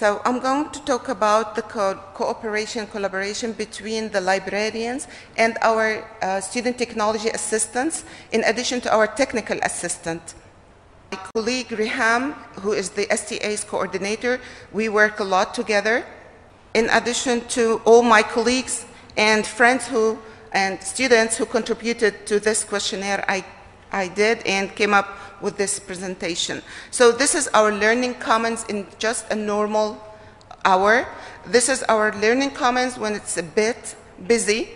So I'm going to talk about the co- cooperation, collaboration between the librarians and our uh, student technology assistants, in addition to our technical assistant. My colleague Riham, who is the STA's coordinator, we work a lot together. In addition to all my colleagues and friends who and students who contributed to this questionnaire I, I did and came up with this presentation. So this is our learning commons in just a normal hour. This is our learning commons when it's a bit busy.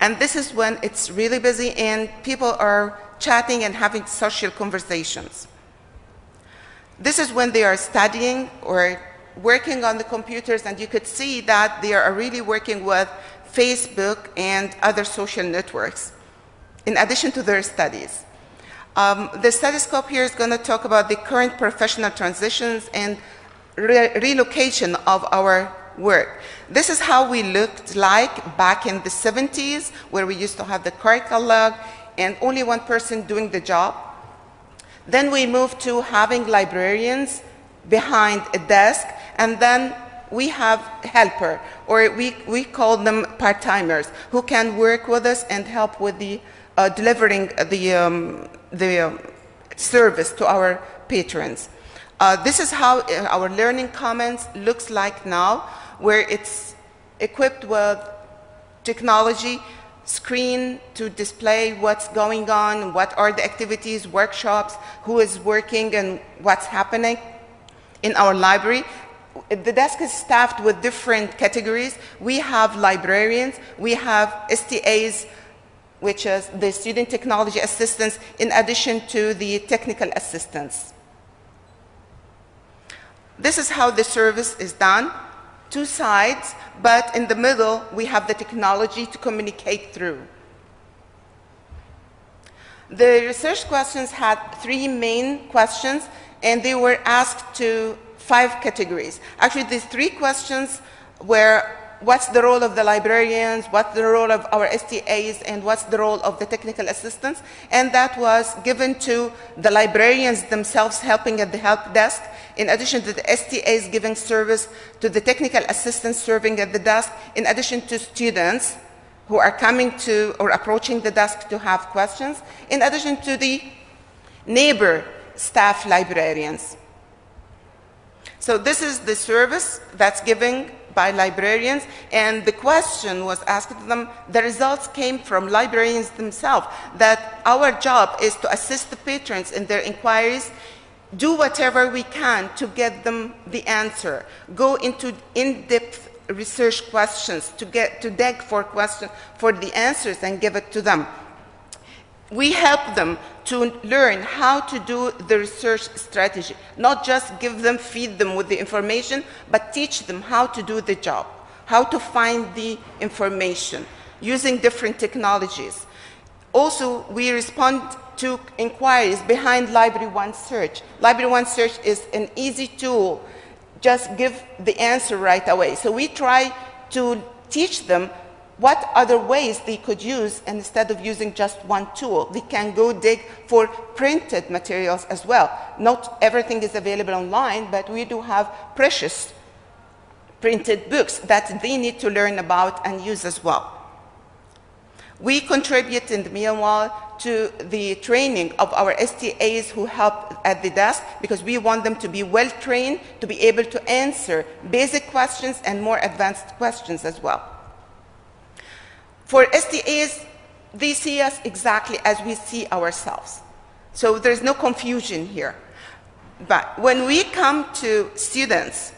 And this is when it's really busy and people are chatting and having social conversations. This is when they are studying or working on the computers and you could see that they are really working with Facebook and other social networks in addition to their studies. Um, the scope here is going to talk about the current professional transitions and re relocation of our work. This is how we looked like back in the 70s, where we used to have the catalog and only one person doing the job. Then we moved to having librarians behind a desk, and then we have helper, or we, we call them part-timers, who can work with us and help with the uh, delivering the, um, the um, service to our patrons. Uh, this is how uh, our learning commons looks like now, where it's equipped with technology, screen to display what's going on, what are the activities, workshops, who is working and what's happening in our library. The desk is staffed with different categories. We have librarians, we have STAs, which is the student technology assistance in addition to the technical assistance. This is how the service is done. Two sides, but in the middle, we have the technology to communicate through. The research questions had three main questions, and they were asked to five categories. Actually, these three questions were what's the role of the librarians, what's the role of our STAs, and what's the role of the technical assistants. And that was given to the librarians themselves helping at the help desk, in addition to the STAs giving service to the technical assistants serving at the desk, in addition to students who are coming to or approaching the desk to have questions, in addition to the neighbor staff librarians. So this is the service that's given by librarians, and the question was asked to them. The results came from librarians themselves that our job is to assist the patrons in their inquiries, do whatever we can to get them the answer, go into in-depth research questions to get to dig for questions for the answers and give it to them. We help them to learn how to do the research strategy, not just give them, feed them with the information, but teach them how to do the job, how to find the information using different technologies. Also, we respond to inquiries behind Library One Search. Library One Search is an easy tool. Just give the answer right away. So we try to teach them what other ways they could use instead of using just one tool. They can go dig for printed materials as well. Not everything is available online, but we do have precious printed books that they need to learn about and use as well. We contribute in the meanwhile to the training of our STAs who help at the desk because we want them to be well trained to be able to answer basic questions and more advanced questions as well. For STAs, they see us exactly as we see ourselves. So there's no confusion here. But when we come to students,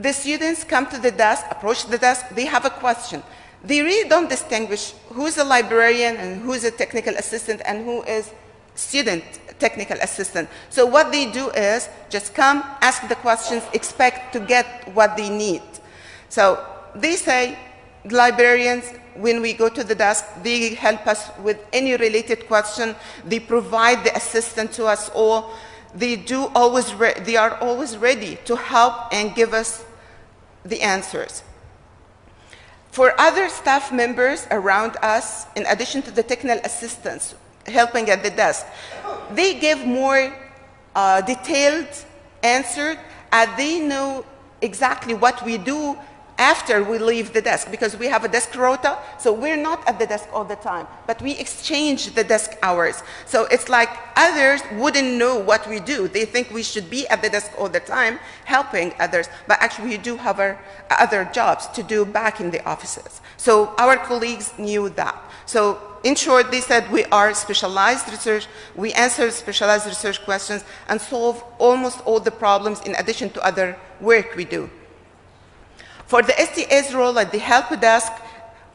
the students come to the desk, approach the desk, they have a question. They really don't distinguish who's a librarian and who's a technical assistant and who is student technical assistant. So what they do is just come, ask the questions, expect to get what they need. So they say, librarians, when we go to the desk, they help us with any related question. They provide the assistance to us all. They, do always they are always ready to help and give us the answers. For other staff members around us, in addition to the technical assistance helping at the desk, they give more uh, detailed answer as they know exactly what we do after we leave the desk because we have a desk rota so we're not at the desk all the time but we exchange the desk hours. So it's like others wouldn't know what we do. They think we should be at the desk all the time helping others but actually we do have our other jobs to do back in the offices. So our colleagues knew that. So in short, they said we are specialized research, we answer specialized research questions and solve almost all the problems in addition to other work we do. For the STA's role at the help desk,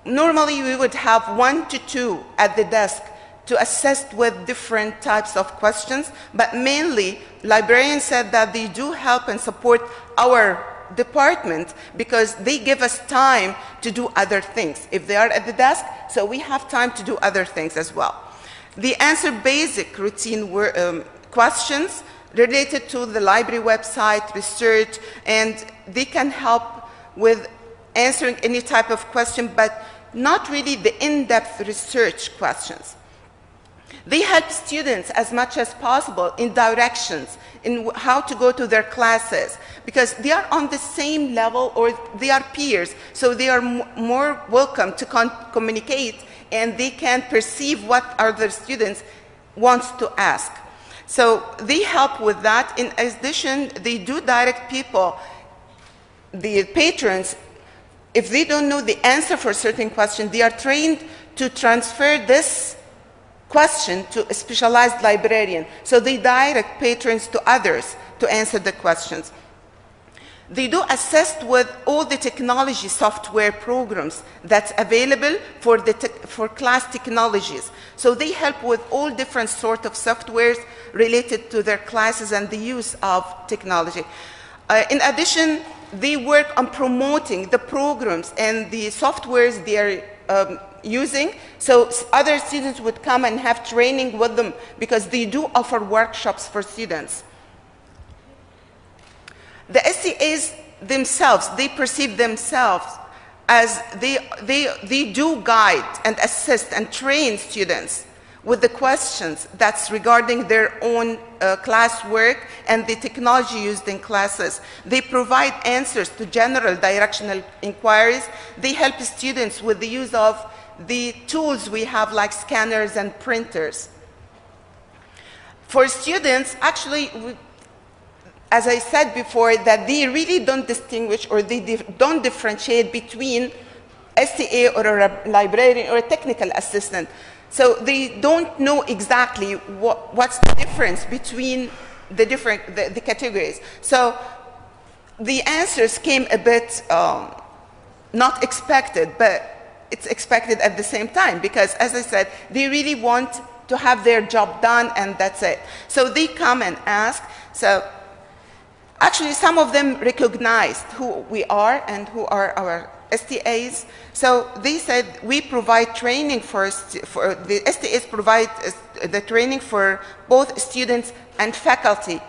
normally we would have one to two at the desk to assist with different types of questions, but mainly librarians said that they do help and support our department because they give us time to do other things. If they are at the desk, so we have time to do other things as well. They answer basic routine um, questions related to the library website, research, and they can help with answering any type of question, but not really the in-depth research questions. They help students as much as possible in directions, in how to go to their classes, because they are on the same level or they are peers, so they are more welcome to communicate and they can perceive what other students wants to ask. So they help with that. In addition, they do direct people the patrons, if they don't know the answer for a certain question, they are trained to transfer this question to a specialized librarian. So they direct patrons to others to answer the questions. They do assist with all the technology software programs that's available for, the for class technologies. So they help with all different sort of softwares related to their classes and the use of technology. Uh, in addition, they work on promoting the programs and the softwares they are um, using. So other students would come and have training with them because they do offer workshops for students. The STAs themselves, they perceive themselves as they, they, they do guide and assist and train students with the questions that's regarding their own uh, classwork and the technology used in classes. They provide answers to general directional inquiries. They help students with the use of the tools we have like scanners and printers. For students, actually, we, as I said before, that they really don't distinguish or they dif don't differentiate between STA or a librarian or a technical assistant. So they don't know exactly what, what's the difference between the different the, the, categories. So the answers came a bit um, not expected, but it's expected at the same time because, as I said, they really want to have their job done and that's it. So they come and ask. So actually, some of them recognized who we are and who are our STAs. So they said we provide training for, for the STAs provide uh, the training for both students and faculty.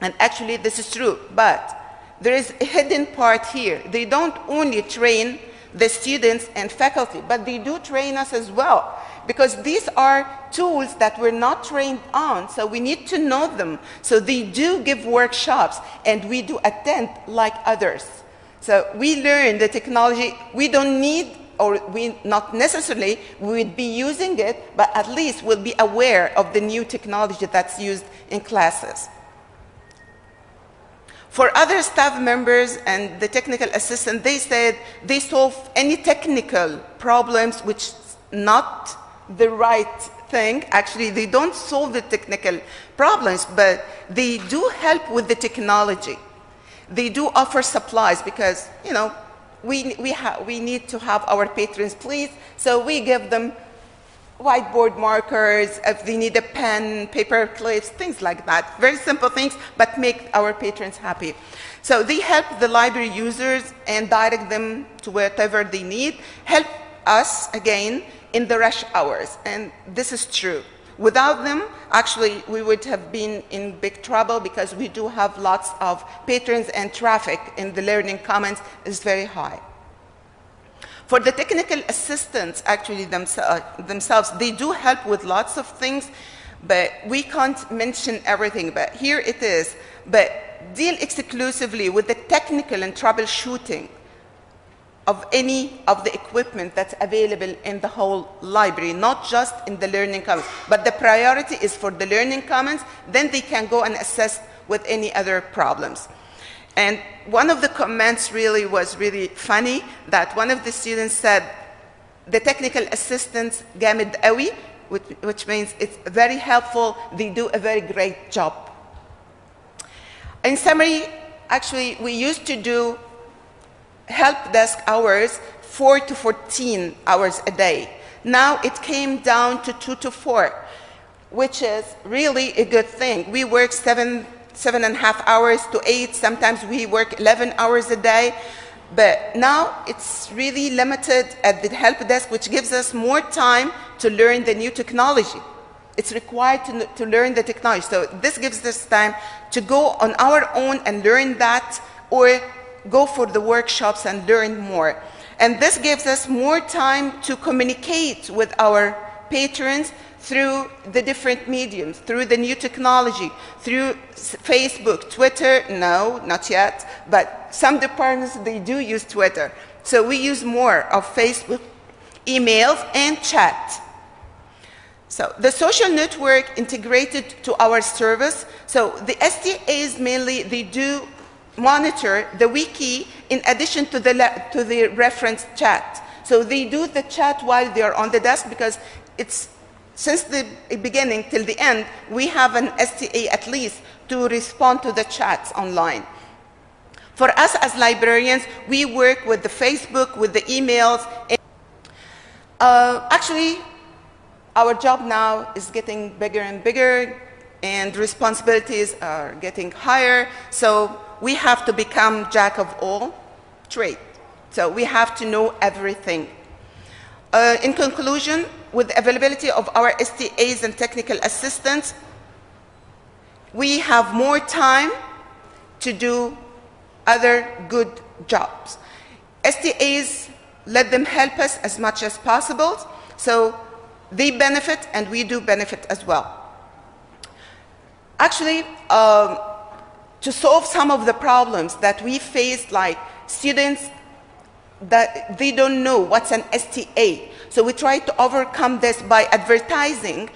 And actually this is true, but there is a hidden part here. They don't only train the students and faculty, but they do train us as well because these are tools that we're not trained on, so we need to know them. So they do give workshops and we do attend like others. So we learn the technology. We don't need, or we not necessarily would be using it, but at least we'll be aware of the new technology that's used in classes. For other staff members and the technical assistant, they said they solve any technical problems which not the right thing. Actually, they don't solve the technical problems, but they do help with the technology. They do offer supplies because, you know, we, we, we need to have our patrons pleased, so we give them whiteboard markers, if they need a pen, paper clips, things like that. Very simple things, but make our patrons happy. So they help the library users and direct them to whatever they need, help us, again, in the rush hours, and this is true. Without them, actually, we would have been in big trouble because we do have lots of patrons and traffic in the learning commons is very high. For the technical assistants, actually uh, themselves, they do help with lots of things, but we can't mention everything, but here it is. But deal exclusively with the technical and troubleshooting of any of the equipment that's available in the whole library, not just in the Learning Commons. But the priority is for the Learning Commons, then they can go and assess with any other problems. And one of the comments really was really funny that one of the students said, the technical assistance gamid قوي, which, which means it's very helpful, they do a very great job. In summary, actually, we used to do help desk hours 4 to 14 hours a day. Now it came down to 2 to 4, which is really a good thing. We work seven, seven and a half hours to eight. Sometimes we work 11 hours a day. But now it's really limited at the help desk, which gives us more time to learn the new technology. It's required to, to learn the technology. So this gives us time to go on our own and learn that or go for the workshops and learn more. And this gives us more time to communicate with our patrons through the different mediums, through the new technology, through Facebook, Twitter, no, not yet, but some departments, they do use Twitter. So we use more of Facebook, emails, and chat. So the social network integrated to our service. So the STAs mainly, they do monitor the wiki in addition to the, to the reference chat. So they do the chat while they are on the desk because it's since the beginning till the end, we have an STA at least to respond to the chats online. For us as librarians, we work with the Facebook, with the emails. Uh, actually, our job now is getting bigger and bigger, and responsibilities are getting higher. So we have to become jack of all trades. So we have to know everything. Uh, in conclusion, with the availability of our STAs and technical assistants, we have more time to do other good jobs. STAs, let them help us as much as possible, so they benefit and we do benefit as well. Actually, um, to solve some of the problems that we face, like students that they don't know what's an STA. So we try to overcome this by advertising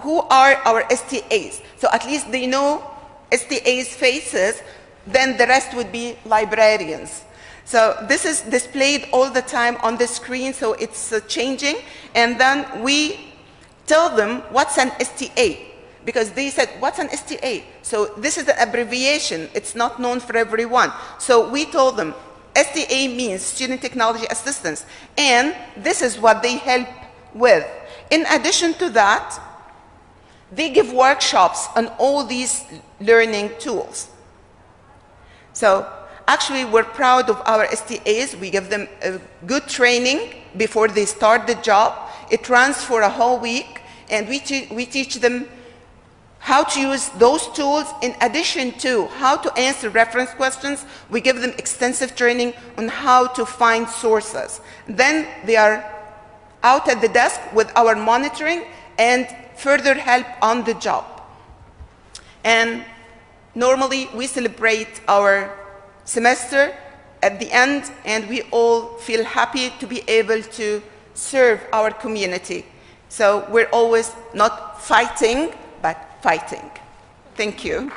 who are our STAs. So at least they know STAs faces, then the rest would be librarians. So this is displayed all the time on the screen, so it's uh, changing. And then we tell them what's an STA because they said, what's an STA? So this is an abbreviation. It's not known for everyone. So we told them, STA means Student Technology Assistance, and this is what they help with. In addition to that, they give workshops on all these learning tools. So actually, we're proud of our STAs. We give them a good training before they start the job. It runs for a whole week, and we, te we teach them how to use those tools in addition to how to answer reference questions. We give them extensive training on how to find sources. Then they are out at the desk with our monitoring and further help on the job. And normally we celebrate our semester at the end and we all feel happy to be able to serve our community. So we're always not fighting, but fighting. Thank you.